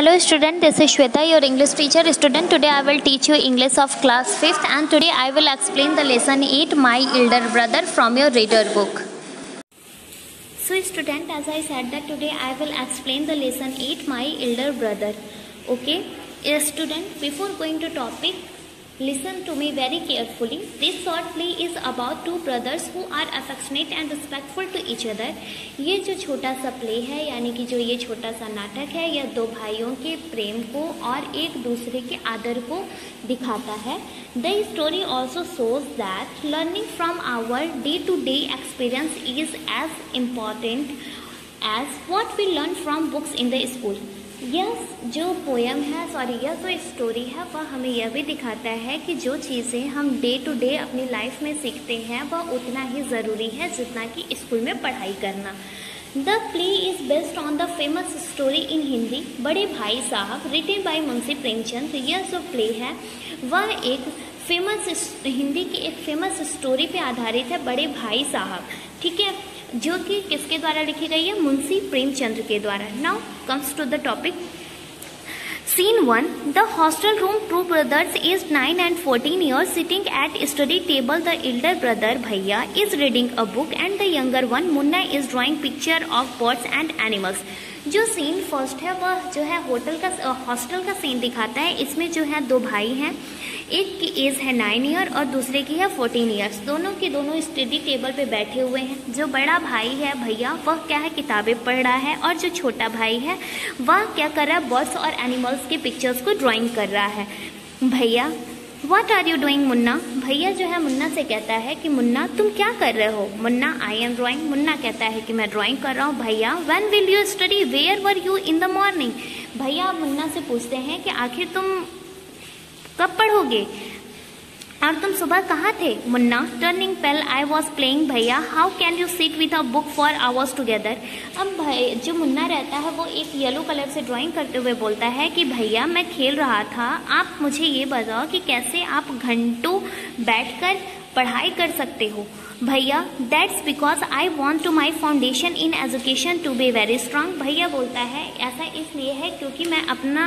Hello student, this is Shweta, your English teacher. Student, today I will teach you English of class 5th and today I will explain the lesson 8, My Elder Brother from your reader book. So student, as I said that today I will explain the lesson 8, My Elder Brother. Okay, yes, student, before going to topic, Listen to me very carefully. This short play is about two brothers who are affectionate and respectful to each other. ये जो छोटा सा play है यानी कि जो ये छोटा सा नाटक है यह दो भाइयों के प्रेम को और एक दूसरे के आदर को दिखाता है The story also shows that learning from our day-to-day -day experience is as important as what we learn from books in the school. यह जो पोएम है सॉरी यह जो स्टोरी है वह हमें यह भी दिखाता है कि जो चीज़ें हम डे टू डे अपनी लाइफ में सीखते हैं वह उतना ही ज़रूरी है जितना कि स्कूल में पढ़ाई करना the play is based on the famous story in Hindi Bade Bhai Sahab written by Munshi Premchand यह जो प्ले है वह एक फेमस हिंदी की एक फेमस स्टोरी पे आधारित है बड़े भाई साहब ठीक है जो कि किसके द्वारा लिखी गई है मुंशी प्रेमचंद्र के द्वारा now comes to the topic scene one the hostel room two brothers is nine and fourteen year sitting at study table the elder brother Bhaiya is reading a book and the younger one Munna is drawing picture of birds and animals जो scene first है वह जो है hotel का hostel का scene दिखाता है इसमें जो है दो भाई हैं एक की एज है नाइन ईयर और दूसरे की है फोर्टीन ईयर्स दोनों के दोनों स्टडी टेबल पे बैठे हुए हैं जो बड़ा भाई है भैया वह क्या है किताबें पढ़ रहा है और जो छोटा भाई है वह क्या कर रहा है बर्ड्स और एनिमल्स के पिक्चर्स को ड्राइंग कर रहा है Bhaiya what are you doing Munna Bhaiya जो है मुन्ना से कहता है कि मुन्ना तुम क्या कर रहे हो Munna I am drawing Munna कहता है कि मैं ड्राइंग कर रहा हूँ Bhaiya when will you study where were you in the morning Bhaiya Munna से पूछते हैं कि आखिर तुम कब पढ़ोगे और तुम सुबह कहाँ थे Munna turning pale I was playing Bhaiya how can you sit with a book for hours together अब भाई जो मुन्ना रहता है वो एक येलो कलर से ड्राइंग करते हुए बोलता है कि भैया मैं खेल रहा था आप मुझे ये बताओ कि कैसे आप घंटों बैठकर पढ़ाई कर सकते हो Bhaiya that's because I want to my foundation in education to be very strong Bhaiya बोलता है ऐसा इसलिए है क्योंकि मैं अपना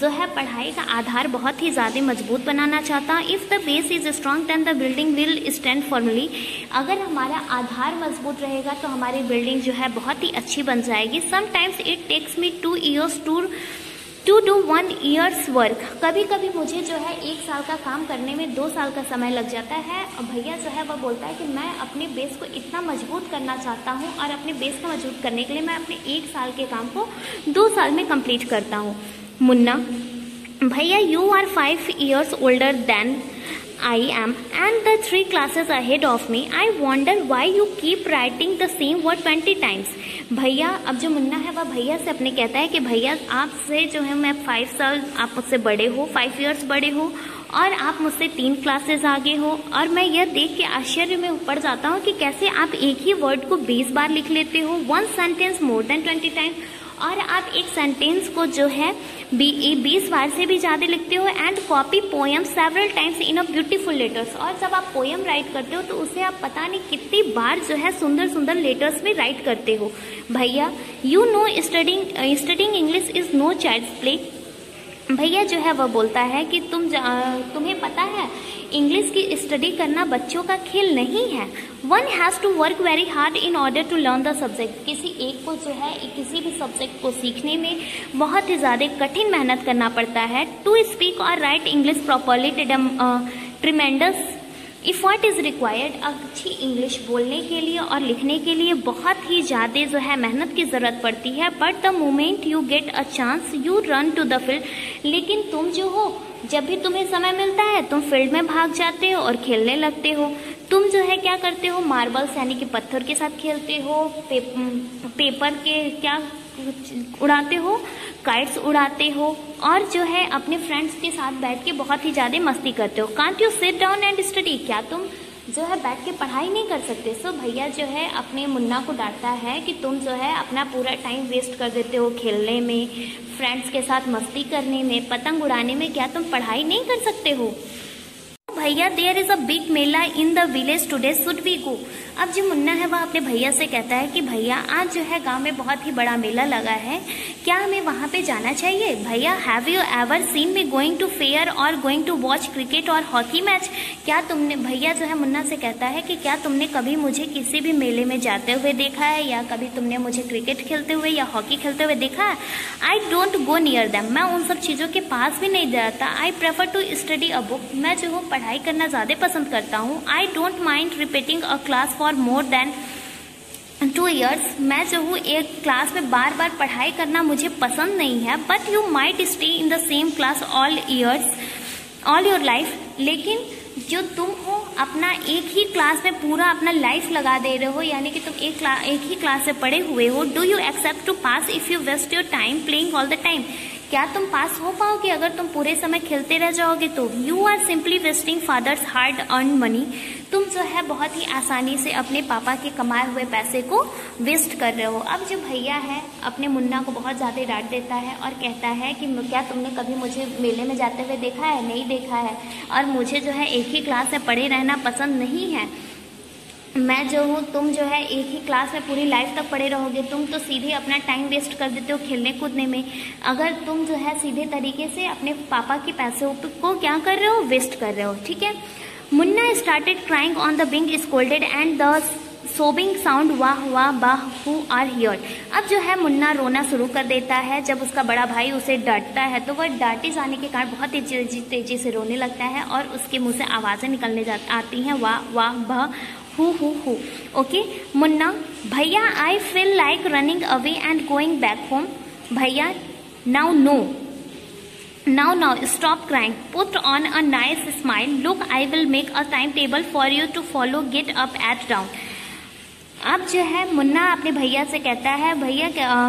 जो है पढ़ाई का आधार बहुत ही ज़्यादा मजबूत बनाना चाहता हूँ if the base is strong then the building will stand formally अगर हमारा आधार मजबूत रहेगा तो हमारी बिल्डिंग जो है बहुत ही अच्छी बन जाएगी sometimes it takes me two years to to do one years work कभी कभी मुझे जो है एक साल का काम करने में दो साल का समय लग जाता है और भैया जो है वह बोलता है कि मैं अपने बेस को इतना मजबूत करना चाहता हूँ और अपने बेस को मजबूत करने के लिए मैं अपने एक साल के काम को दो साल में कंप्लीट करता हूँ Munna Bhaiya you are five years older than I am and the three classes ahead of me I wonder why you keep writing the same word twenty times Bhaiya अब जो मुन्ना है वह भैया से अपने कहता है कि भैया आपसे जो है मैं फाइव साल आप मुझसे बड़े हो फाइव ईयर्स बड़े हो और आप मुझसे तीन क्लासेस आगे हो और मैं यह देख के आश्चर्य में ऊपर जाता हूँ कि कैसे आप एक ही वर्ड को बीस बार लिख लेते हो one sentence more than twenty times और आप एक सेंटेंस को जो है बीस बार से भी ज़्यादा लिखते हो and copy poem several times in a beautiful letters और जब आप पोएम राइट करते हो तो उसे आप पता नहीं कितनी बार जो है सुंदर सुंदर लेटर्स में राइट करते हो Bhaiya you know studying studying English is no child play Bhaiya जो है वह बोलता है कि तुम तुम्हें पता है इंग्लिश की स्टडी करना बच्चों का खेल नहीं है one has to work very hard in order to learn the subject किसी एक को जो है किसी भी सब्जेक्ट को सीखने में बहुत ही ज़्यादा कठिन मेहनत करना पड़ता है टू स्पीक और write English properly tremendous effort is required अच्छी इंग्लिश बोलने के लिए और लिखने के लिए बहुत ही ज़्यादा जो है मेहनत की ज़रूरत पड़ती है but the moment you get a chance you run to the field लेकिन तुम जो हो जब भी तुम्हें समय मिलता है तुम फील्ड में भाग जाते हो और खेलने लगते हो तुम जो है क्या करते हो मार्बल्स यानी कि पत्थर के साथ खेलते हो पे, पेपर के क्या उड़ाते हो काइट्स उड़ाते हो और जो है अपने फ्रेंड्स के साथ बैठ के बहुत ही ज़्यादा मस्ती करते हो can't you sit down and study क्या तुम जो है बैठ के पढ़ाई नहीं कर सकते सो भैया जो है अपने मुन्ना को डांटता है कि तुम जो है अपना पूरा टाइम वेस्ट कर देते हो खेलने में फ्रेंड्स के साथ मस्ती करने में पतंग उड़ाने में क्या तुम पढ़ाई नहीं कर सकते हो Bhaiya there is a big mela in the village today should we go अब जो मुन्ना है वह अपने भैया से कहता है कि भैया आज जो है गांव में बहुत ही बड़ा मेला लगा है क्या हमें वहाँ पे जाना चाहिए Bhaiya have you ever seen me going to fair और गोइंग टू वॉच क्रिकेट और हॉकी मैच क्या तुमने भैया जो है मुन्ना से कहता है कि क्या तुमने कभी मुझे किसी भी मेले में जाते हुए देखा है या कभी तुमने मुझे क्रिकेट खेलते हुए या हॉकी खेलते हुए देखा है I don't go near them मैं उन सब चीज़ों के पास भी नहीं जाता I prefer to study a book मैं जो हूँ पढ़ाई पढ़ाई करना ज़्यादा पसंद करता हूँ I don't mind repeating a class for more than two years मैं जो हूँ एक क्लास में बार बार पढ़ाई करना मुझे पसंद नहीं है but you might stay in the same class all years all your life लेकिन जो तुम हो अपना एक ही क्लास में पूरा अपना लाइफ लगा दे रहे हो यानी कि तुम एक एक ही क्लास में पढ़े हुए हो do you expect to pass if you waste your time playing all the time क्या तुम पास हो पाओगे अगर तुम पूरे समय खेलते रह जाओगे तो you are simply wasting fathers hard earn money तुम जो है बहुत ही आसानी से अपने पापा के कमाए हुए पैसे को वेस्ट कर रहे हो अब जो भैया है अपने मुन्ना को बहुत ज़्यादा डांट देता है और कहता है कि क्या तुमने कभी मुझे मेले में जाते हुए देखा है नहीं देखा है और मुझे जो है एक ही क्लास में पढ़े रहना पसंद नहीं है मैं जो हूँ तुम जो है एक ही क्लास में पूरी लाइफ तक पढ़े रहोगे तुम तो सीधे अपना टाइम वेस्ट कर देते हो खेलने कूदने में अगर तुम जो है सीधे तरीके से अपने पापा के पैसे को क्या कर रहे हो वेस्ट कर रहे हो ठीक है Munna started crying on the being scolded and the sobbing sound वाह वाह वाह हु आर हियर अब जो है मुन्ना रोना शुरू कर देता है जब उसका बड़ा भाई उसे डांटता है तो वह डांटे जाने के कारण बहुत तेजी तेजी से रोने लगता है और उसके मुंह से आवाज़ें निकलने जा आती हैं वाह वाह बाह Who. Okay. Munna, Bhaiya, I feel like running away and going back home. Bhaiya, now no. Now, stop crying. Put on a nice smile. Look, I will make a timetable for you to follow. Get up at dawn. अब जो है मुन्ना अपने भैया से कहता है भैया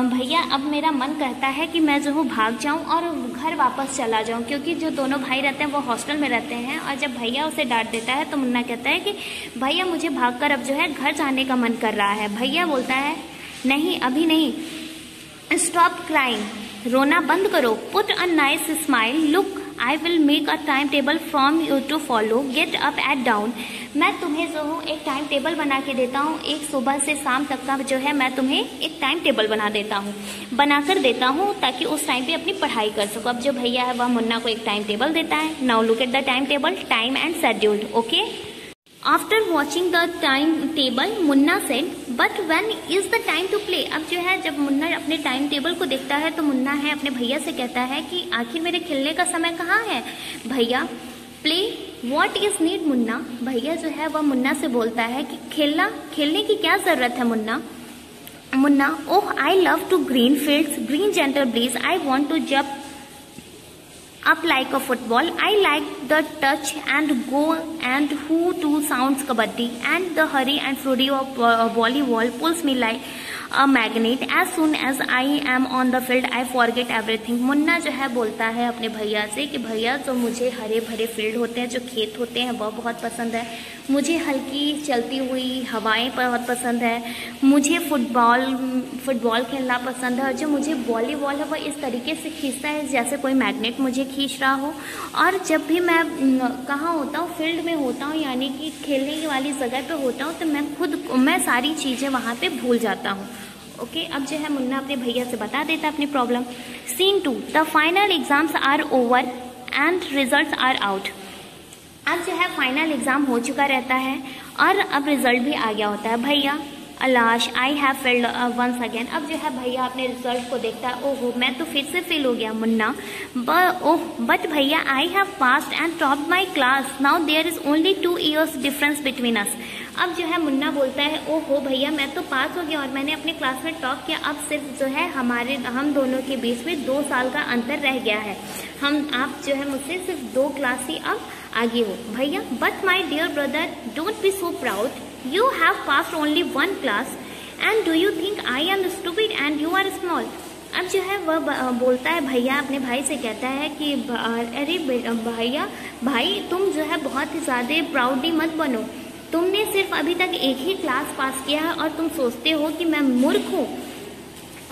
भैया अब मेरा मन कहता है कि मैं जो हूँ भाग जाऊँ और घर वापस चला जाऊँ क्योंकि जो दोनों भाई रहते हैं वो हॉस्टल में रहते हैं और जब भैया उसे डांट देता है तो मुन्ना कहता है कि भैया मुझे भाग कर अब जो है घर जाने का मन कर रहा है भैया बोलता है नहीं अभी नहीं स्टॉप क्राइम रोना बंद करो put a nice smile look I will make a time table from you to follow get up at dawn मैं तुम्हें जो हूँ एक टाइम टेबल बना के देता हूँ एक सुबह से शाम तक का जो है मैं तुम्हें एक टाइम टेबल बना देता हूँ बनाकर देता हूँ ताकि उस टाइम पे अपनी पढ़ाई कर सको अब जो भैया है वह मुन्ना को एक टाइम टेबल देता है now look at the time table time and scheduled okay after watching the time table Munna said but when is the time to play अब जो है जब मुन्ना अपने टाइम टेबल को देखता है तो मुन्ना है अपने भैया से कहता है कि आखिर मेरे खेलने का समय कहाँ है Bhaiya play what is need Munna Bhaiya जो है वह मुन्ना से बोलता है कि खेलना खेलने की क्या जरूरत है Munna Munna oh I love to green field green gentle breeze I want to jump up like a football. I like the touch and go and who to sounds kabaddi and the hurry and flurry of uh, volleyball pulls me like a magnet as soon as I am on the field I forget everything Munna जो है बोलता है अपने भैया से कि भैया जो मुझे हरे भरे फील्ड होते हैं जो खेत होते हैं वह बहुत पसंद है मुझे हल्की चलती हुई हवाएं बहुत पसंद है मुझे फुटबॉल फुटबॉल खेलना पसंद है और जो मुझे वॉलीबॉल है वह इस तरीके से खींचता है जैसे कोई मैग्नेट मुझे खींच रहा हो और जब भी मैं कहाँ होता हूँ फील्ड में होता हूँ यानी कि खेलने वाली जगह पर होता हूँ तो मैं खुद मैं सारी चीज़ें वहाँ पर भूल जाता हूँ ओके अब जो है मुन्ना अपने भैया से बता देता है अपनी problem scene two the final exams are over and result are out अब जो है फाइनल एग्ज़ाम हो चुका रहता है और अब रिजल्ट भी आ गया होता है Bhaiya alas I have failed once again अब जो है भैया अपने रिजल्ट को देखता है ओहो मैं तो फिर से फेल हो गया Munna oh but Bhaiya I have passed and top my class now there is only two years difference between us अब जो है मुन्ना बोलता है ओ हो भैया मैं तो पास हो गया और मैंने अपने क्लास में टॉप किया अब सिर्फ जो है हमारे हम दोनों के बीच में दो साल का अंतर रह गया है हम आप जो है मुझसे सिर्फ दो क्लास ही अब आगे हो Bhaiya but my dear brother don't be so proud you have pass only one class and do you think I am stupid and you are small अब जो है वह बोलता है भैया अपने भाई से कहता है कि अरे भैया भाई तुम जो है बहुत ही ज़्यादा प्राउडली मत बनो तुमने सिर्फ अभी तक एक ही क्लास पास किया है और तुम सोचते हो कि मैं मूर्ख हूँ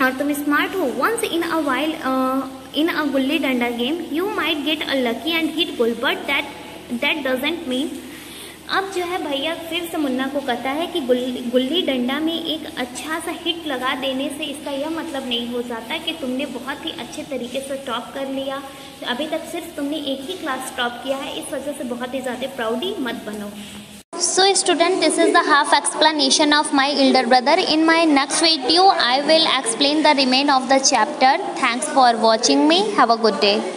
और तुम स्मार्ट हो once in a while in a gulli danda game you might get a lucky and hit गुल but that that doesn't mean अब जो है भैया फिर से मुन्ना को कहता है कि गुल्ली गुल्ली डंडा में एक अच्छा सा हिट लगा देने से इसका यह मतलब नहीं हो जाता कि तुमने बहुत ही अच्छे तरीके से टॉप कर लिया अभी तक सिर्फ तुमने एक ही क्लास टॉप किया है इस वजह से बहुत ही ज़्यादा प्राउडी मत बनो So student, this is the half explanation of my elder brother. In my next video, I will explain the remain of the chapter. Thanks for watching me. Have a good day.